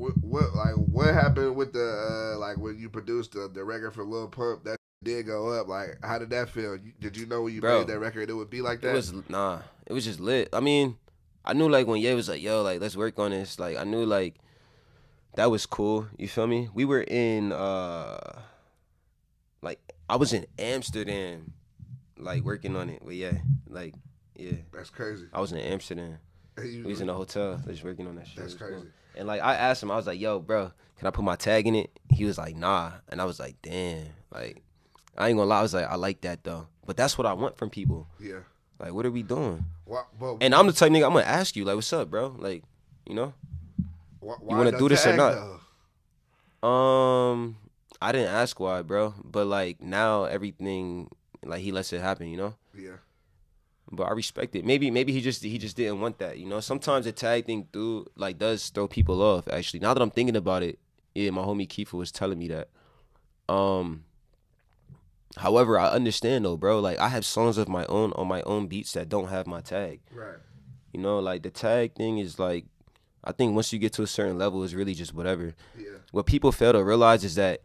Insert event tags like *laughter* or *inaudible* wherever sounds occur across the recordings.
what, what like what happened with the uh, like when you produced the, the record for Lil Pump that did go up? Like, how did that feel? You, did you know when you Bro, made that record it would be like that? It was nah. It was just lit. I mean, I knew like when Ye was like, "Yo, like let's work on this." Like I knew like that was cool. You feel me? We were in uh like I was in Amsterdam, like working on it. But yeah, like yeah, That's crazy. I was in Amsterdam. We was in a hotel, just working on that shit. That's was cool. crazy. And like I asked him, I was like, "Yo, bro, can I put my tag in it?" He was like, "Nah," and I was like, "Damn." Like I ain't gonna lie, I was like, "I like that though," but that's what I want from people. yeah. Like, what are we doing? Why, but And I'm the type nigga I'm gonna ask you, like, what's up, bro? Like, you know? why, you wanna do this or not? though? Um, I didn't ask why, bro. But like now everything, like he lets it happen, you know. But I respect it. Maybe, maybe he just he just didn't want that, you know. Sometimes the tag thing through like does throw people off. Actually, now that I'm thinking about it, yeah, my homie Kiefer was telling me that. Um. However, I understand though, bro. Like I have songs of my own on my own beats that don't have my tag. Right. You know, like the tag thing is like, I think once you get to a certain level, it's really just whatever. Yeah. What people fail to realize is that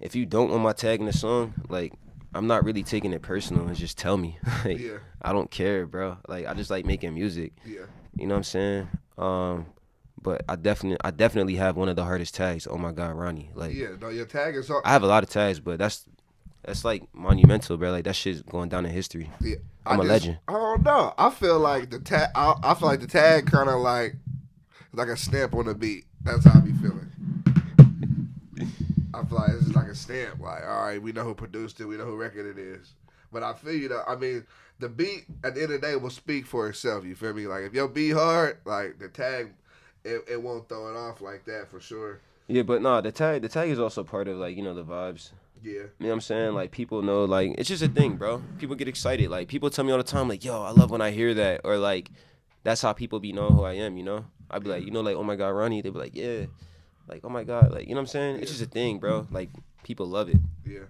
if you don't want my tag in the song, like I'm not really taking it personal. It's just tell me. *laughs* like, Yeah. I don't care, bro. Like I just like making music. Yeah. You know what I'm saying? Um, but I definitely, I definitely have one of the hardest tags. Oh my God, Ronny. Like Yeah. No, your tag is all. I have a lot of tags, but that's that's like monumental, bro. Like that shit's going down in history. Yeah, I'm a a legend. I don't know. I feel like the tag. I, I feel like the tag kind of like like a stamp on the beat. That's how I be feeling. I feel like it's just like a stamp. Like, all right, we know who produced it. We know who record it is. But I feel you. Though. I mean, the beat at the end of the day will speak for itself. You feel me? Like if your beat hard, like the tag, it, it won't throw it off like that for sure. Yeah, but no, the tag, the tag is also part of like you know the vibes. Yeah. You know what I'm saying? Like people know, like it's just a thing, bro. People get excited. Like people tell me all the time, like, "Yo, I love when I hear that," or like, "That's how people be knowing who I am." You know? I'd be like, you know, like, "Oh my God, Ronny." They'd be like, "Yeah," like, "Oh my God," like, you know what I'm saying? It's just a thing, bro. Like people love it. Yeah.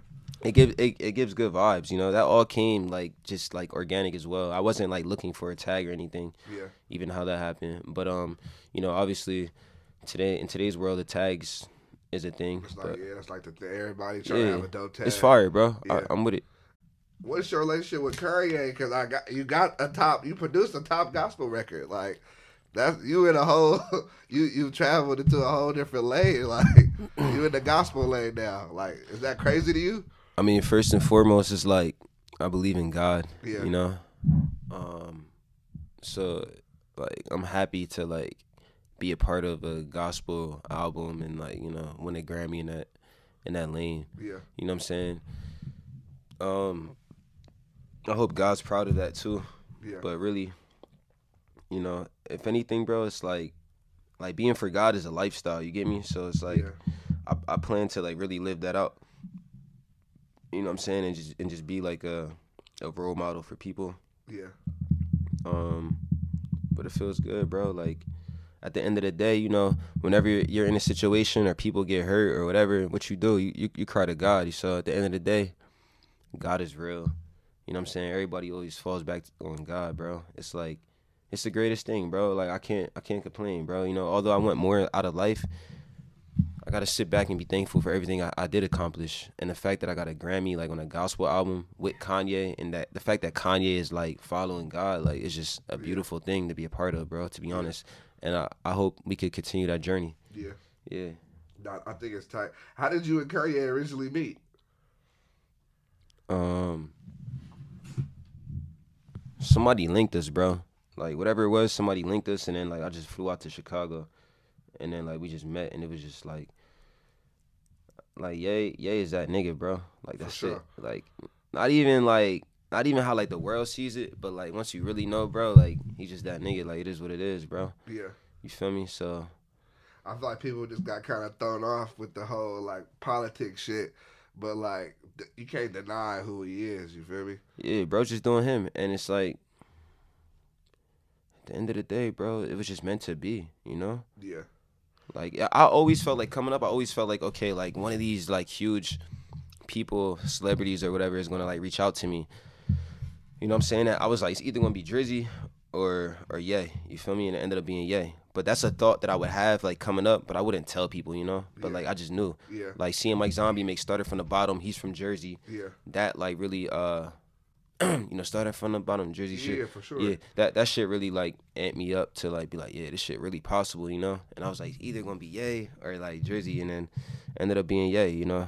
It gives it, it gives good vibes. You know, that all came like just like organic as well. I wasn't like looking for a tag or anything. Yeah. Even how that happened, but um, you know, obviously, today in today's world, the tags is a thing. It's like yeah, it's like the everybody trying yeah, to have a dope tag. it's fire, bro. I, Yeah. I'm with it. What's your relationship with Kanye? Because I got you got a top, you produced a top gospel record. Like that's you in a whole, *laughs* you you traveled into a whole different lane. *laughs* Like you in the gospel lane now. Like is that crazy to you? I mean, first and foremost, it's like I believe in God. Yeah. You know, um, so like I'm happy to like be a part of a gospel album and like you know win a Grammy in that in that lane. Yeah, You know what I'm saying? Um, I hope God's proud of that too. yeah, But really, you know, if anything, bro, it's like like being for God is a lifestyle. You get me? So it's like yeah, I, I plan to like really live that out. You know what I'm saying? And just and just be like a a role model for people. yeah, Um but it feels good, bro. Like at the end of the day, you know, whenever you're, you're in a situation or people get hurt or whatever, what you do, you, you, you cry to God. You so at the end of the day, God is real. You know what I'm saying? Everybody always falls back on God, bro. It's like it's the greatest thing, bro. Like I can't I can't complain, bro. You know, although I want more out of life, I gotta sit back and be thankful for everything I, I did accomplish. And the fact that I got a Grammy like on a gospel album with Kanye and that the fact that Kanye is like following God, like it's just a beautiful thing to be a part of, bro, to be honest. And I, I hope we could continue that journey. yeah. Yeah. I think it's tight. How did you and Kanye originally meet? Um somebody linked us, bro. Like whatever it was, somebody linked us and then like I just flew out to Chicago and then like we just met and it was just like like yay yay is that nigga, bro. Like that's sure. it. Like not even like not even how like the world sees it, but like once you really know, bro, like he's just that nigga. Like it is what it is, bro. Yeah. You feel me? So I feel like people just got kind of thrown off with the whole like politics shit, but like you can't deny who he is. You feel me? yeah, bro, just doing him, and it's like the end of the day, bro, it was just meant to be, you know. Yeah, Like I always felt like coming up, I always felt like okay, like one of these like huge people, celebrities or whatever is gonna like reach out to me. You know what I'm saying? That I was like, it's either gonna be Drizzy or or Ye. You feel me? And it ended up being Ye. But that's a thought that I would have like coming up, but I wouldn't tell people, you know. But Yeah. like I just knew, Yeah. like seeing Mike Zombie make started from the bottom. He's from Jersey. Yeah. That like really, uh, *clears throat* you know, started from the bottom, Jersey shit. Yeah, for sure. Yeah, that that shit really like amped me up to like be like, yeah, this shit really possible, you know. And I was like, either gonna be Yay or like Jersey, and then ended up being Yay, you know.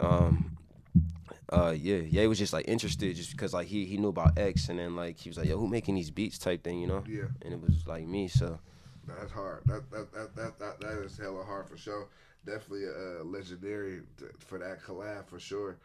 Um, uh, yeah, Yay was just like interested just because like he he knew about X, and then like he was like, yo, who making these beats type thing, you know. Yeah. And it was like me, so That's hard. That that that that that, that is hella hard for sure. Definitely uh, legendary for that collab for sure.